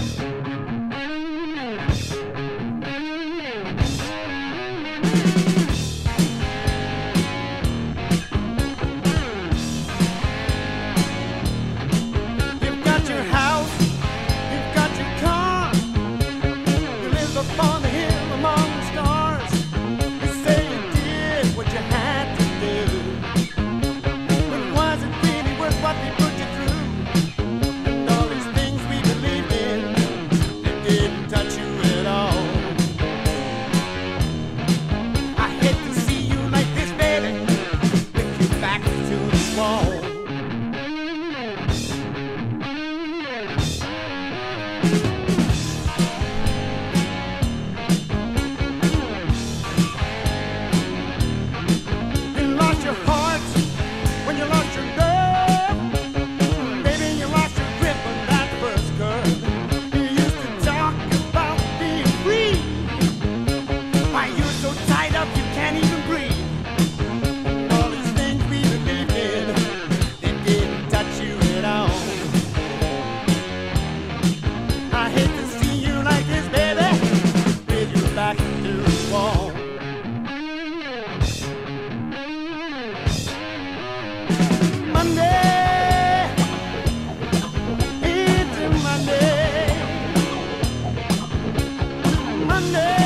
You've hate to see you like this, baby, back to. Monday, it's Monday. Monday.